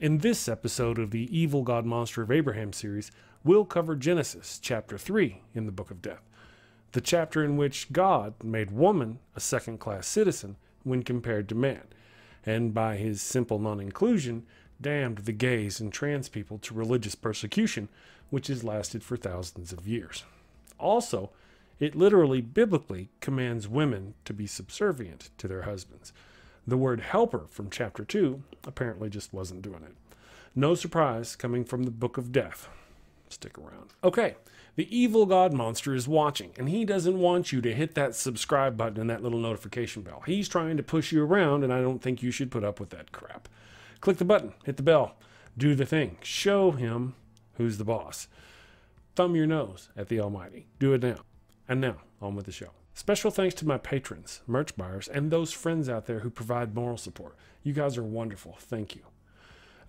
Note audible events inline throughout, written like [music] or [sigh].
In this episode of the Evil God Monster of Abraham series, we'll cover Genesis chapter 3 in the Book of Death, the chapter in which God made woman a second class citizen when compared to man, and by his simple non inclusion, damned the gays and trans people to religious persecution, which has lasted for thousands of years. Also, it literally biblically commands women to be subservient to their husbands. The word helper from chapter 2 apparently just wasn't doing it. No surprise coming from the book of death. Stick around. Okay, the evil god monster is watching, and he doesn't want you to hit that subscribe button and that little notification bell. He's trying to push you around, and I don't think you should put up with that crap. Click the button, hit the bell, do the thing. Show him who's the boss. Thumb your nose at the Almighty. Do it now. And now, on with the show. Special thanks to my patrons, merch buyers, and those friends out there who provide moral support. You guys are wonderful. Thank you.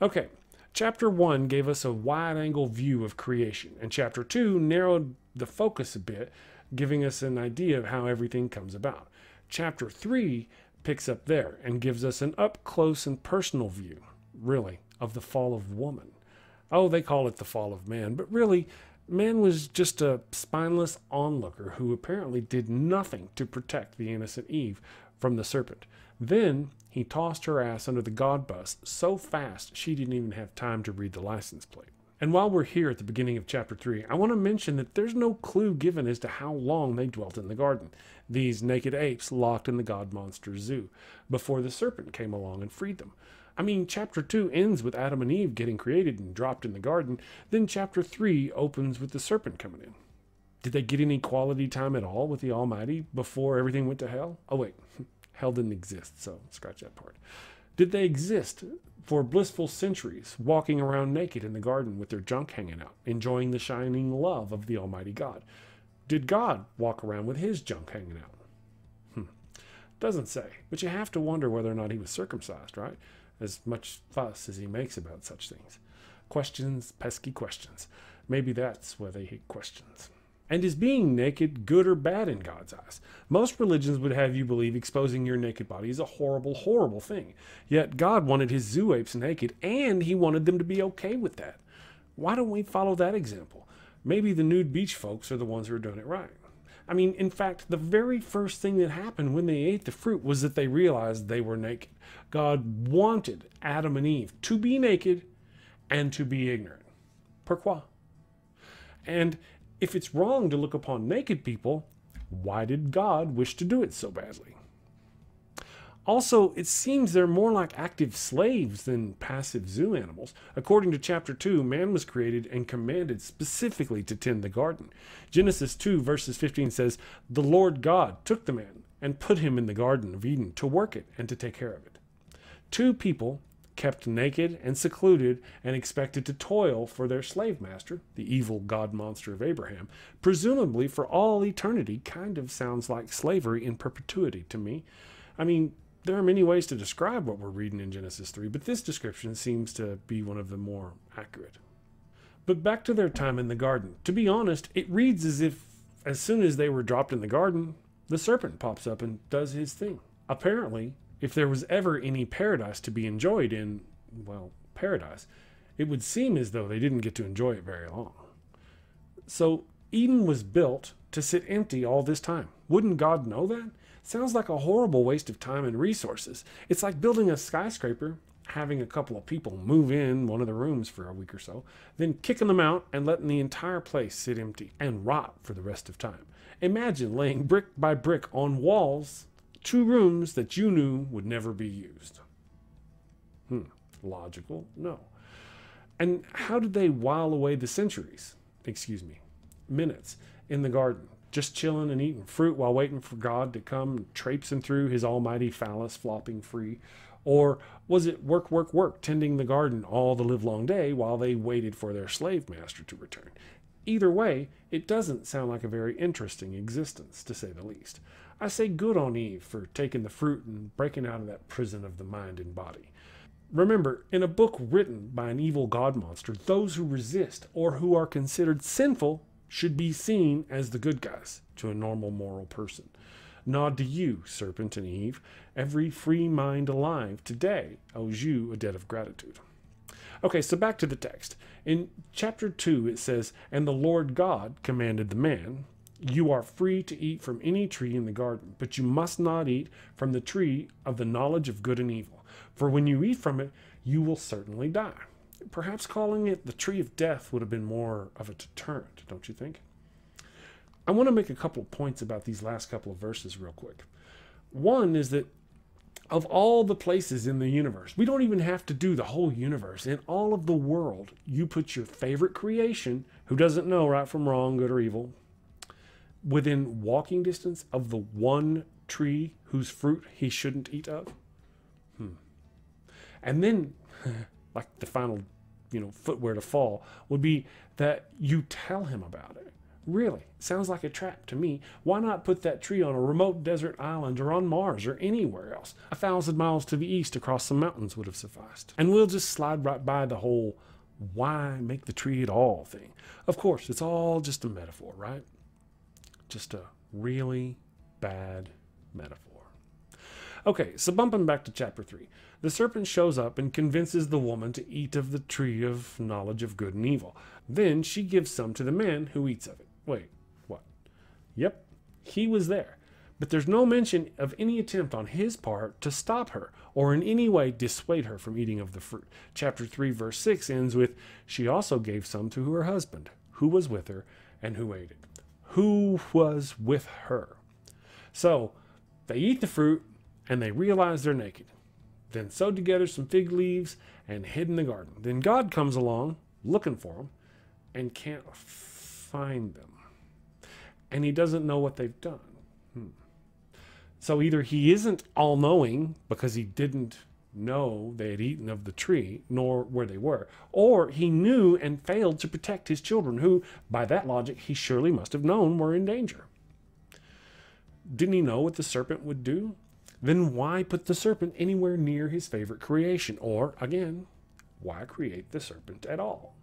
Okay, chapter 1 gave us a wide angle view of creation, and chapter 2 narrowed the focus a bit, giving us an idea of how everything comes about. Chapter 3 picks up there and gives us an up close and personal view, really, of the fall of woman. Oh, they call it the fall of man, but really, Man was just a spineless onlooker who apparently did nothing to protect the innocent Eve from the serpent. Then he tossed her ass under the god bus so fast she didn't even have time to read the license plate. And while we're here at the beginning of chapter 3, I want to mention that there's no clue given as to how long they dwelt in the garden, these naked apes locked in the god monster zoo, before the serpent came along and freed them. I mean, chapter 2 ends with Adam and Eve getting created and dropped in the garden. Then chapter 3 opens with the serpent coming in. Did they get any quality time at all with the Almighty before everything went to hell? Oh, wait, [laughs] hell didn't exist, so scratch that part. Did they exist for blissful centuries, walking around naked in the garden with their junk hanging out, enjoying the shining love of the Almighty God? Did God walk around with his junk hanging out? Hmm. Doesn't say, but you have to wonder whether or not he was circumcised, right? As much fuss as he makes about such things. Questions, pesky questions. Maybe that's why they hate questions. And is being naked good or bad in God's eyes? Most religions would have you believe exposing your naked body is a horrible, horrible thing. Yet God wanted his zoo apes naked, and he wanted them to be okay with that. Why don't we follow that example? Maybe the nude beach folks are the ones who are doing it right. I mean, in fact, the very first thing that happened when they ate the fruit was that they realized they were naked. God wanted Adam and Eve to be naked and to be ignorant. Pourquoi? And if it's wrong to look upon naked people, why did God wish to do it so badly? Also, it seems they're more like active slaves than passive zoo animals. According to chapter 2, man was created and commanded specifically to tend the garden. Genesis 2, verses 15 says, The Lord God took the man and put him in the garden of Eden to work it and to take care of it. Two people kept naked and secluded and expected to toil for their slave master, the evil god monster of Abraham, presumably for all eternity, kind of sounds like slavery in perpetuity to me. I mean, there are many ways to describe what we're reading in Genesis 3, but this description seems to be one of the more accurate. But back to their time in the garden. To be honest, it reads as if as soon as they were dropped in the garden, the serpent pops up and does his thing. Apparently, if there was ever any paradise to be enjoyed in, well, paradise, it would seem as though they didn't get to enjoy it very long. So Eden was built to sit empty all this time. Wouldn't God know that? Sounds like a horrible waste of time and resources. It's like building a skyscraper, having a couple of people move in one of the rooms for a week or so, then kicking them out and letting the entire place sit empty and rot for the rest of time. Imagine laying brick by brick on walls two rooms that you knew would never be used. Hmm, logical? No. And how did they while away the centuries? Excuse me, minutes in the garden? Just chilling and eating fruit while waiting for God to come traipsing through his almighty phallus flopping free? Or was it work, work, work, tending the garden all the livelong day while they waited for their slave master to return? Either way, it doesn't sound like a very interesting existence, to say the least. I say good on Eve for taking the fruit and breaking out of that prison of the mind and body. Remember, in a book written by an evil god monster, those who resist or who are considered sinful should be seen as the good guys to a normal moral person. Nod to you, serpent and Eve. Every free mind alive today owes you a debt of gratitude. Okay, so back to the text. In chapter 2, it says, And the Lord God commanded the man, You are free to eat from any tree in the garden, but you must not eat from the tree of the knowledge of good and evil. For when you eat from it, you will certainly die. Perhaps calling it the tree of death would have been more of a deterrent, don't you think? I want to make a couple of points about these last couple of verses, real quick. One is that of all the places in the universe, we don't even have to do the whole universe. In all of the world, you put your favorite creation, who doesn't know right from wrong, good or evil, within walking distance of the one tree whose fruit he shouldn't eat of. Hmm. And then, [laughs] like the final, you know, footwear to fall would be that you tell him about it. Really, sounds like a trap to me. Why not put that tree on a remote desert island or on Mars or anywhere else? A thousand miles to the east across some mountains would have sufficed. And we'll just slide right by the whole why make the tree at all thing. Of course, it's all just a metaphor, right? Just a really bad metaphor. Okay, so bumping back to chapter 3. The serpent shows up and convinces the woman to eat of the tree of knowledge of good and evil. Then she gives some to the man who eats of it. Wait, what? Yep, he was there. But there's no mention of any attempt on his part to stop her or in any way dissuade her from eating of the fruit. Chapter 3, verse 6 ends with She also gave some to her husband, who was with her, and who ate it. Who was with her? So they eat the fruit and they realize they're naked. Then sewed together some fig leaves and hid in the garden. Then God comes along looking for them and can't find them. And he doesn't know what they've done. Hmm. So either he isn't all knowing because he didn't know they had eaten of the tree, nor where they were, or he knew and failed to protect his children, who, by that logic, he surely must have known were in danger. Didn't he know what the serpent would do? Then why put the serpent anywhere near his favorite creation? Or, again, why create the serpent at all?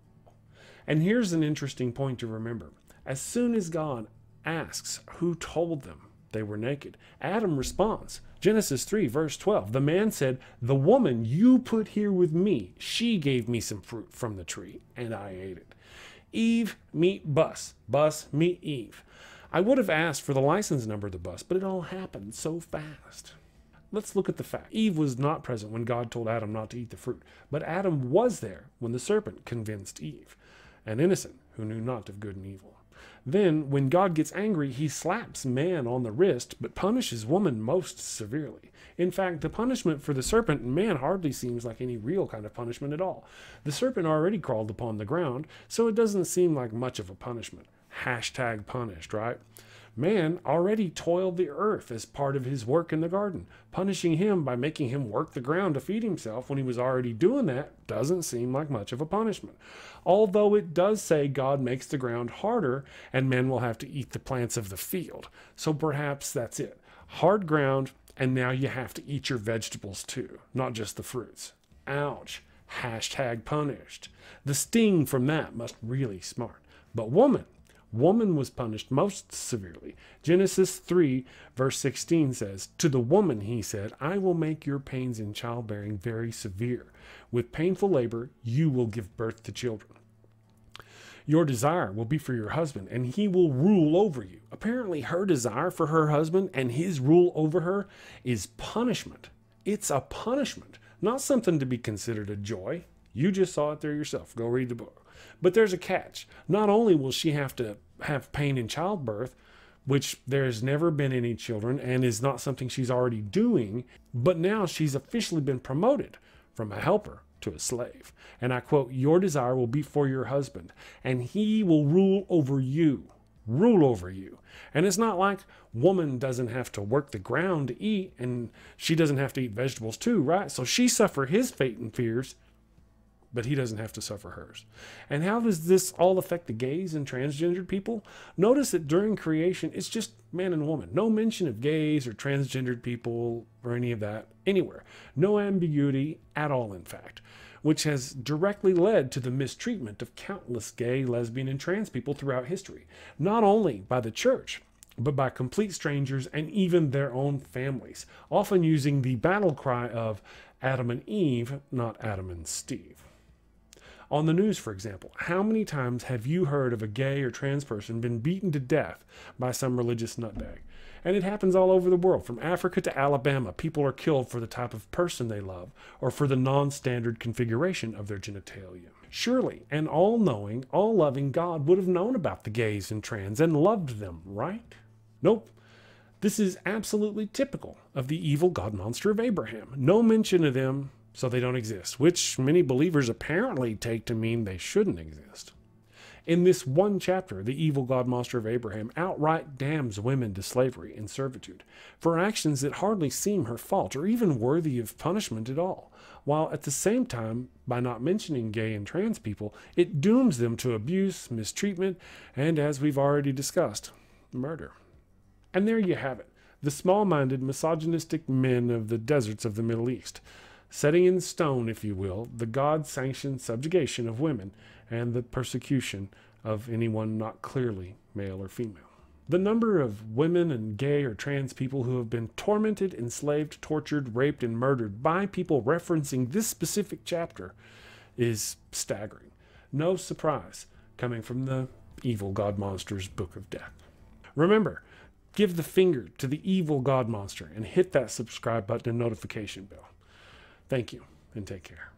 And here's an interesting point to remember. As soon as God asks who told them they were naked, Adam responds. Genesis 3, verse 12. The man said, The woman you put here with me, she gave me some fruit from the tree, and I ate it. Eve, meet bus. Bus, meet Eve. I would have asked for the license number of the bus, but it all happened so fast. Let's look at the fact. Eve was not present when God told Adam not to eat the fruit, but Adam was there when the serpent convinced Eve an innocent, who knew not of good and evil. Then, when God gets angry, he slaps man on the wrist, but punishes woman most severely. In fact, the punishment for the serpent and man hardly seems like any real kind of punishment at all. The serpent already crawled upon the ground, so it doesn't seem like much of a punishment. Hashtag punished, right? Man already toiled the earth as part of his work in the garden. Punishing him by making him work the ground to feed himself when he was already doing that doesn't seem like much of a punishment. Although it does say God makes the ground harder and men will have to eat the plants of the field. So perhaps that's it. Hard ground, and now you have to eat your vegetables too, not just the fruits. Ouch. Hashtag punished. The sting from that must really smart. But woman, Woman was punished most severely. Genesis 3, verse 16 says, To the woman he said, I will make your pains in childbearing very severe. With painful labor, you will give birth to children. Your desire will be for your husband, and he will rule over you. Apparently, her desire for her husband and his rule over her is punishment. It's a punishment, not something to be considered a joy. You just saw it there yourself. Go read the book. But there's a catch. Not only will she have to have pain in childbirth, which there has never been any children and is not something she's already doing, but now she's officially been promoted from a helper to a slave. And I quote, Your desire will be for your husband, and he will rule over you. Rule over you. And it's not like woman doesn't have to work the ground to eat and she doesn't have to eat vegetables too, right? So she suffer his fate and fears but he doesn't have to suffer hers. And how does this all affect the gays and transgendered people? Notice that during creation, it's just man and woman. No mention of gays or transgendered people or any of that anywhere. No ambiguity at all, in fact, which has directly led to the mistreatment of countless gay, lesbian, and trans people throughout history, not only by the church. But by complete strangers and even their own families, often using the battle cry of Adam and Eve, not Adam and Steve. On the news, for example, how many times have you heard of a gay or trans person been beaten to death by some religious nutbag? And it happens all over the world. From Africa to Alabama, people are killed for the type of person they love or for the non standard configuration of their genitalia. Surely an all knowing, all loving God would have known about the gays and trans and loved them, right? Nope. This is absolutely typical of the evil God monster of Abraham. No mention of them, so they don't exist, which many believers apparently take to mean they shouldn't exist. In this one chapter, the evil God monster of Abraham outright damns women to slavery and servitude for actions that hardly seem her fault or even worthy of punishment at all, while at the same time, by not mentioning gay and trans people, it dooms them to abuse, mistreatment, and as we've already discussed, murder. And there you have it the small minded, misogynistic men of the deserts of the Middle East, setting in stone, if you will, the God sanctioned subjugation of women and the persecution of anyone not clearly male or female. The number of women and gay or trans people who have been tormented, enslaved, tortured, raped, and murdered by people referencing this specific chapter is staggering. No surprise coming from the evil God Monster's Book of Death. Remember, give the finger to the evil God Monster and hit that subscribe button and notification bell. Thank you, and take care.